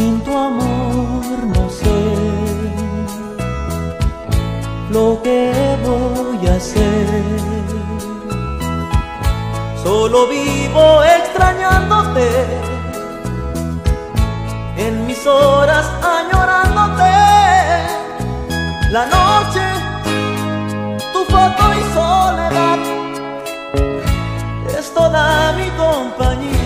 Sin tu amor no sé lo que voy a hacer. Solo vivo extrañándote en mis horas añorándote. La noche, tu foto y soledad es toda mi compañía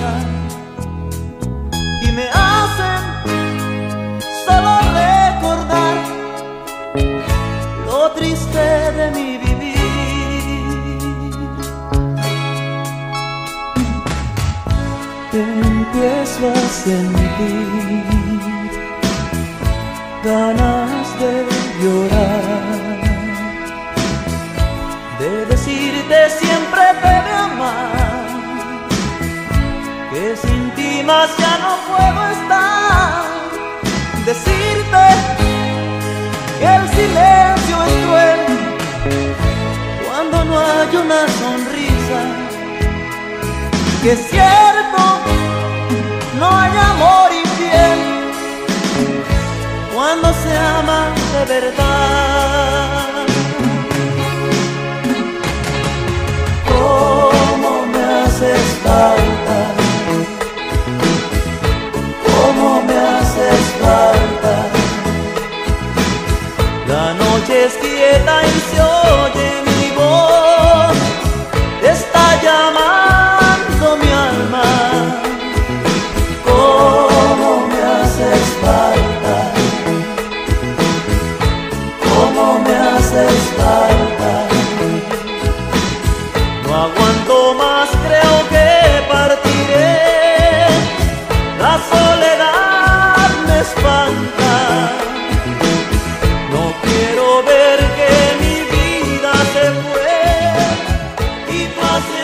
triste de mi vivir. Te empiezo a sentir ganas de llorar, de decirte siempre te de amar, que sin ti más ya no puedo estar, que es cierto, no hay amor infiel cuando se ama de verdad. ¿Cómo me haces falta? ¿Cómo me haces falta? La noche es quieta y se oye No quiero ver que mi vida se fue y pasé